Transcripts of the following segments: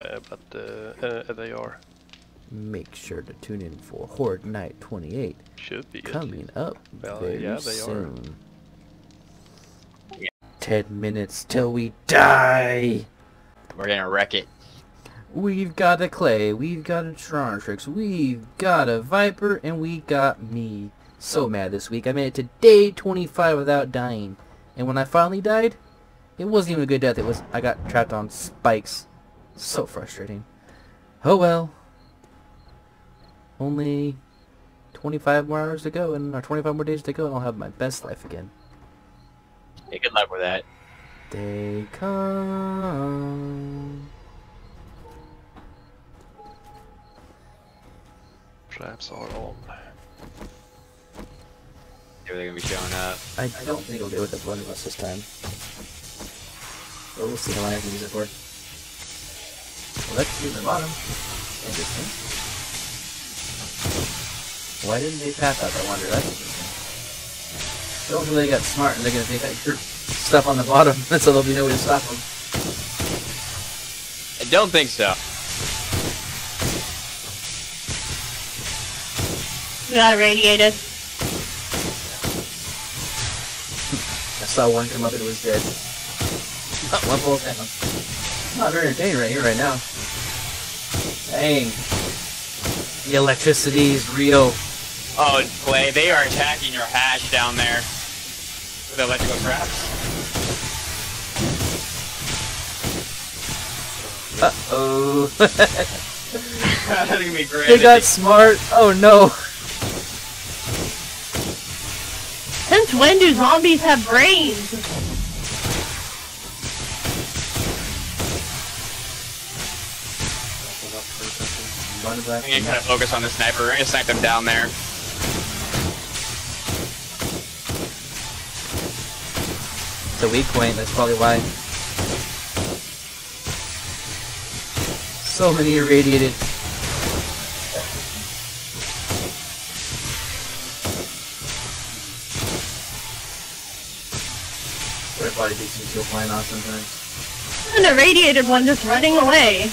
Uh, but uh, uh, they are. Make sure to tune in for Horde Night 28 Should be. coming up Well, very yeah, they are. soon. Ten minutes till we die. We're gonna wreck it. We've got a Clay, we've got a Trontrix, we've got a Viper, and we got me. So mad this week. I made it to day 25 without dying. And when I finally died, it wasn't even a good death. It was I got trapped on spikes. So frustrating. Oh well. Only 25 more hours to go, and or 25 more days to go, and I'll have my best life again. Hey, good luck with that. They come. Traps are on. Are they gonna be showing up? I, I don't think I'll do it with the one of us this time. But we'll see how long I can use it for. Well, let's do the bottom. Interesting. Why didn't they pass out? I wonder. That's interesting. Don't really got smart and they're gonna take out your stuff on the bottom, so there'll be no way to stop them. I don't think so. We got irradiated. I saw one come up and it was dead. One falls down. Not very entertaining right here, right now. Dang. The electricity is real. Oh, Clay, they are attacking your hash down there with electrical traps. Uh-oh. That's gonna be great. they got smart. Oh no. Since when do zombies have brains? Run back. I'm gonna kind of focus on the sniper. We're gonna snipe them down there. It's a weak point, that's probably why. So many irradiated. What body takes me to flying off sometimes. An irradiated one just running away.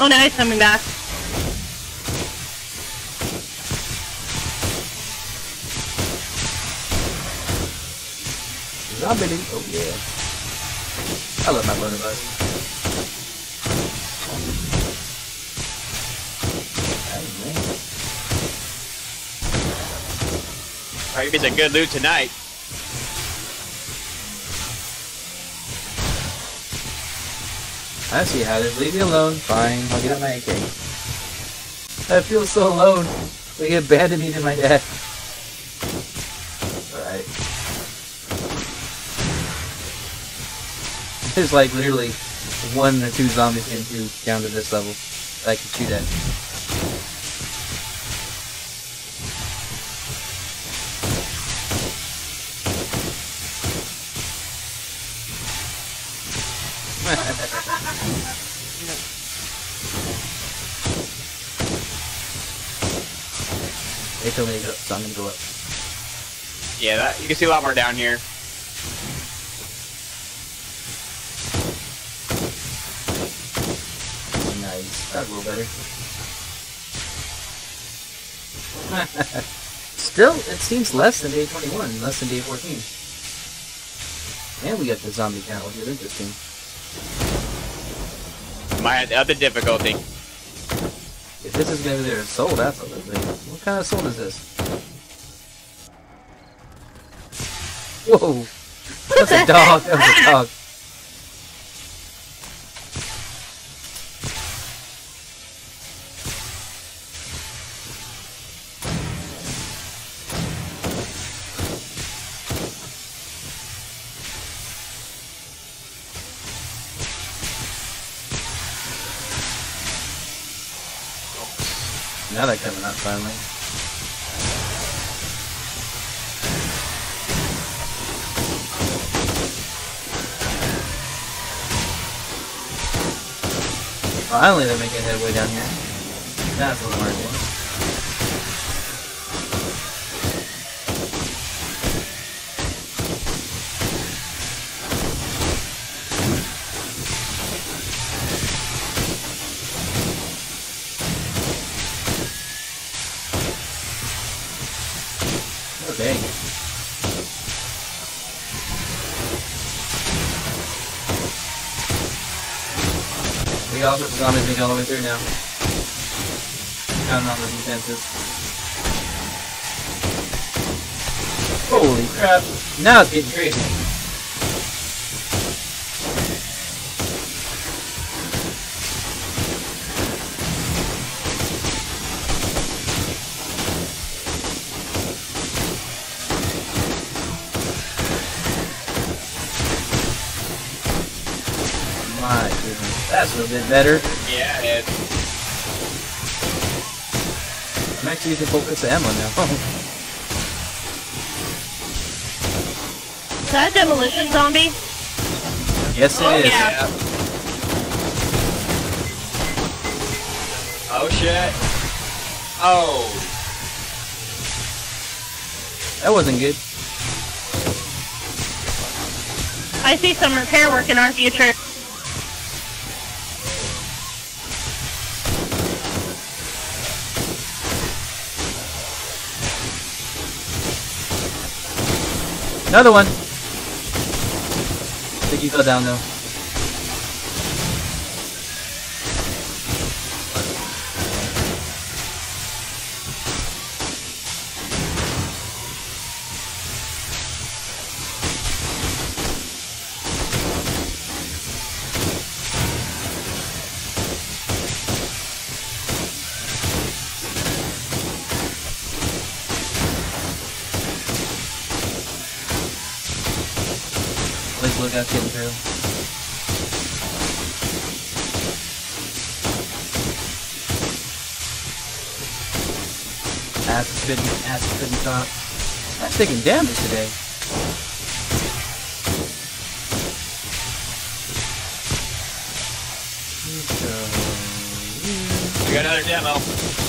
Oh no, he's coming back. Zombie! Oh yeah. I love my blunderbuss. Probably be some good loot tonight. I see how it is. Leave me alone. Fine, I'll get out my AK. I feel so alone. They abandoned me to my death. Alright. There's like literally one or two zombies in through down to this level that I can shoot at. They told me to go up, so I'm gonna go up. Yeah, that, you can see a lot more down here. Nice. That's a little better. Still, it seems less than day 21, less than day 14. And we got the zombie count, which is interesting. My other difficulty. If this is gonna be their soul, that's a little thing. What kind of soul is this? Whoa! That's a dog! That was a dog! Now they're coming up finally. Finally they're making headway down here. That's what we're doing. Dang. We got all sorts of zombies making all the way through now. Counting on the defenses. Holy crap. Now it's getting crazy. My goodness. That's a bit better. Yeah, it, I'm actually using focus ammo now. Is that a demolition zombie? yes, it oh, is. Oh, yeah. yeah. Oh shit. Oh. That wasn't good. I see some repair work in our future. Another one. I think he fell down though. Getting through. Ass spitting, ass spitting top. That's taking damage today. We got another demo.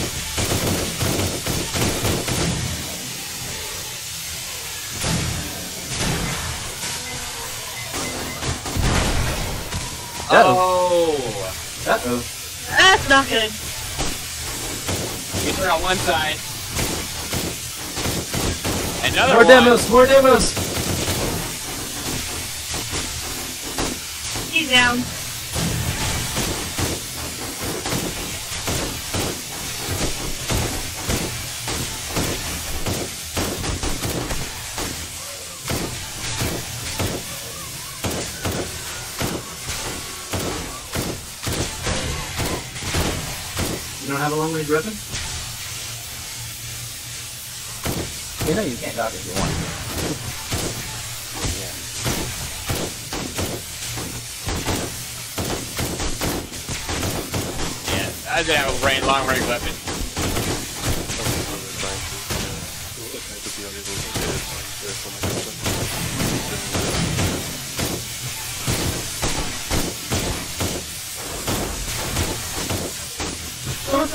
Uh-oh. Oh. Uh-oh. That's not good. You turn on one side. Another More one. demos, more demos! He's down. You don't have a long range weapon? You know you can't dodge if you want. Yeah, I didn't have a rain, long range weapon.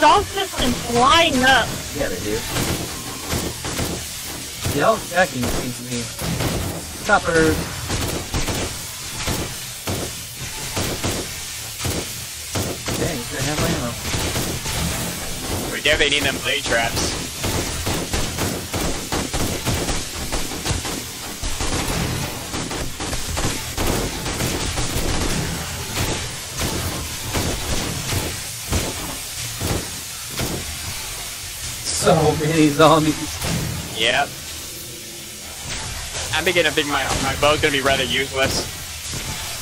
Those dogs just come flying up. Yeah, they do. The all attacking seems to be copper. Dang, he's gonna have my ammo. We definitely need them blade traps. So many zombies. Yep. I'm beginning to think my my bow's gonna be rather useless.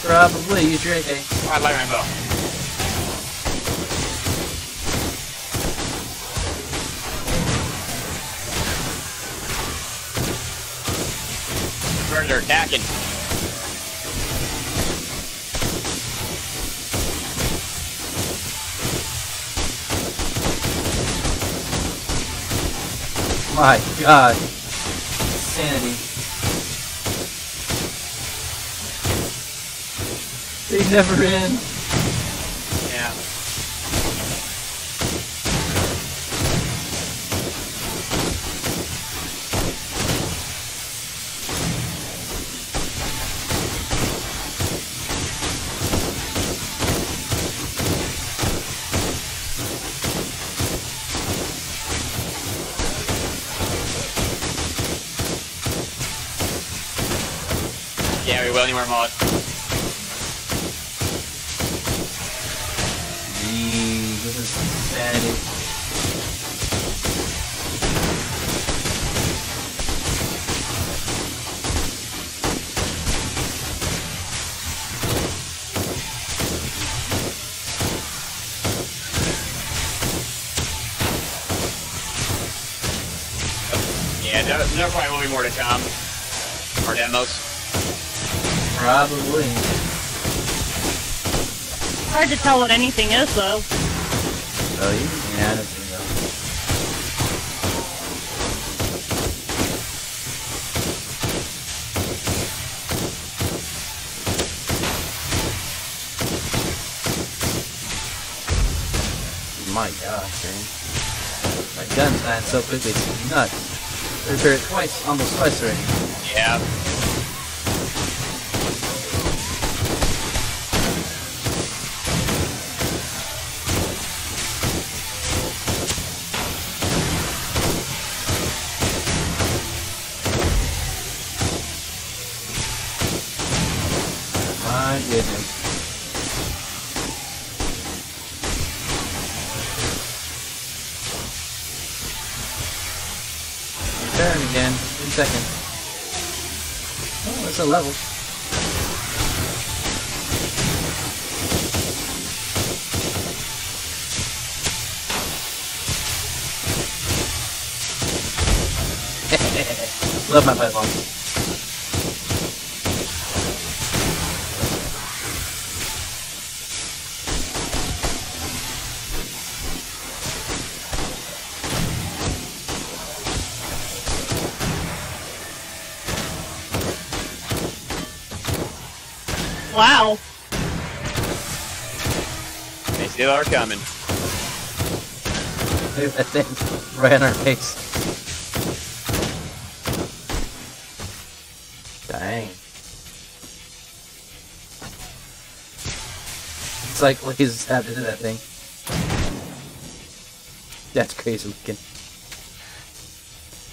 Probably your AK. I like my bow. Birds are attacking. My god. Uh, Sanity. They never end. Yeah, we will anymore mod. Jeez, this. Yeah, there, there probably will be more to come. More demos. Probably. Hard to tell what anything is, though. Oh, you yeah, that's enough. My gosh, man. My gun's dying so quickly, it's nuts. Repair it twice, almost twice already. Yeah. My goodness. Turn again. In second. Oh, that's a level. Love my python. Wow. They still are coming. There's that thing right on our face. Dang. It's like lasers tapped into that thing. That's crazy looking.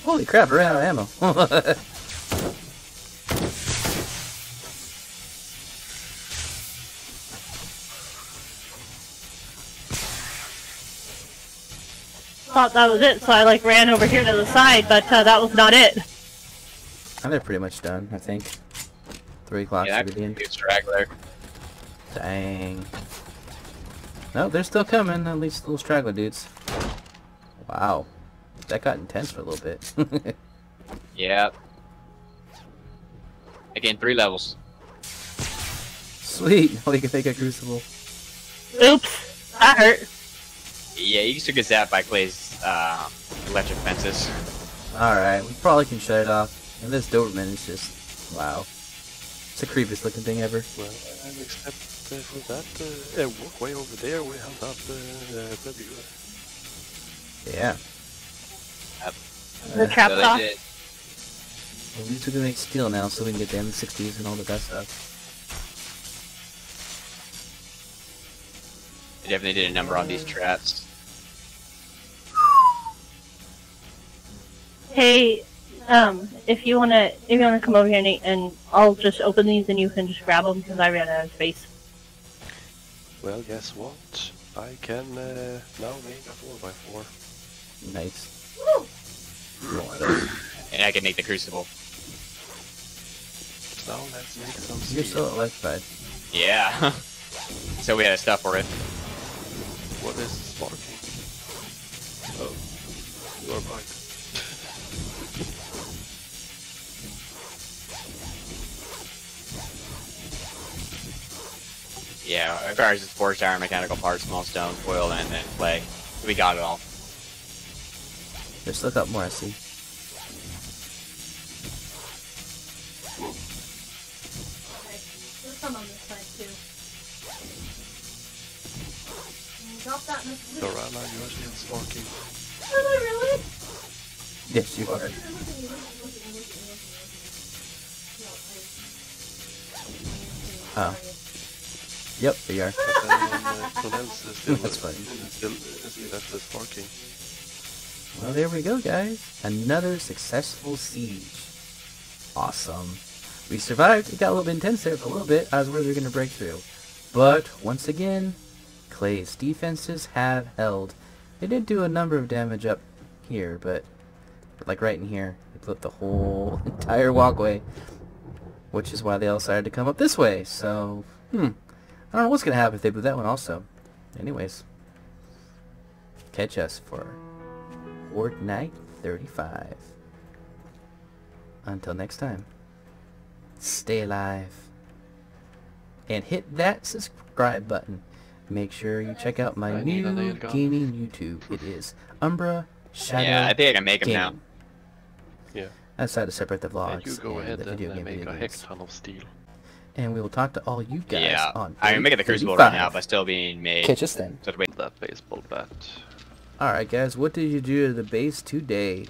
Holy crap, we're out of ammo. Thought that was it, so I like ran over here to the side, but uh, that was not it. and they're pretty much done, I think. Three o'clock Yeah, should be the end. could be a straggler. Dang. No, they're still coming, at least little straggler dudes. Wow. That got intense for a little bit. Yeah. Again, three levels. Sweet. Oh, you can make a crucible. Oops. That hurt. Yeah, you still get zapped by Clay's uh, electric fences. Alright, we probably can shut it off. And this Doberman is just... Wow. It's the creepiest looking thing ever. Well, except uh, for that uh, walkway over there, we held up uh, uh, W. Yeah. The trap So they saw. did. At least we can make steel now so we can get the M60s and all the best stuff. They definitely did a number on these traps. Hey, um, if you wanna, if you wanna come over here, Nate, and I'll just open these and you can just grab them because I ran out of space. Well, guess what? I can uh, now make a 4x4. Nice. And I can make the crucible. So now let's make some You're steel. still electrified. Yeah. so we had a stuff for it. What is sparking? Oh, you're right. Yeah, as far as just forged iron, mechanical parts, small stone, foil, and then clay. We got it all. There's still a couple more, I see. There's some on this side too. Drop that So right now you're still sparking. really? Yes, you are. Oh. Ah. Yep, we are. But then Cornell's is still, That's funny. Still, still that's the sparking. Well, there we go, guys. Another successful siege. Awesome. We survived. It got a little bit intense there for a little bit. I was worried we were going to break through. But, once again, Clay's defenses have held. They did do a number of damage up here, but, like right in here, they blew up the whole entire walkway. Which is why they all decided to come up this way. So, hmm. I don't know what's going to happen if they blew that one also. Anyways. Catch us for Horde Night 35. Until next time, stay alive. And hit that subscribe button. Make sure you check out my I need a new gaming YouTube. It is Umbra Shadow Yeah, I think I can make him now. Yeah. I decided to separate the vlogs And you go and ahead the video uh, game make videos. heck ton of steel. And we will talk to all you guys Yeah, on I'm making the Crucible 35. right now, but still being made. Catch us then. So to wait. That baseball bat. Alright guys, what did you do to the base today?